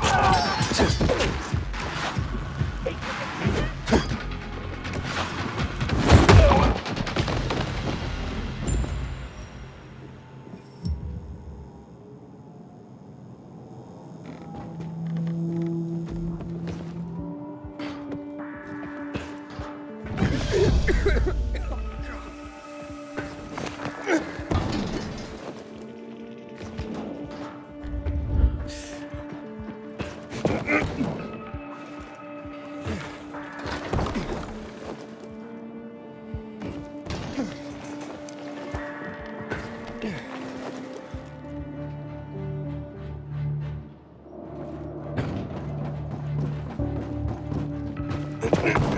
Ah! Yeah.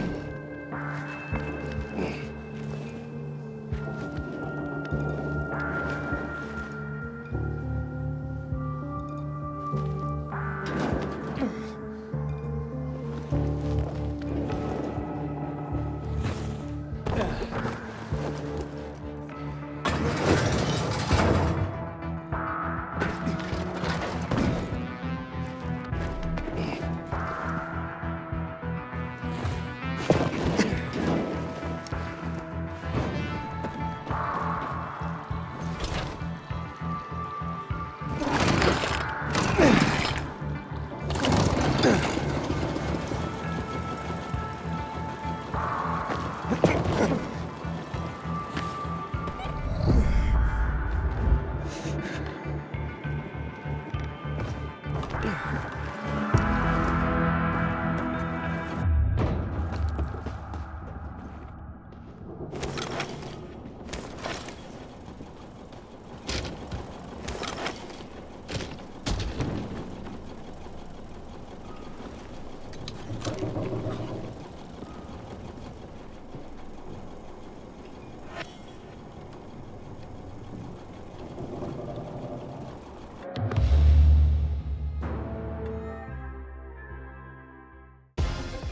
here.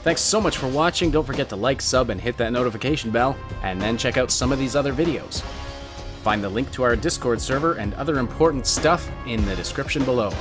Thanks so much for watching. Don't forget to like, sub, and hit that notification bell, and then check out some of these other videos. Find the link to our Discord server and other important stuff in the description below.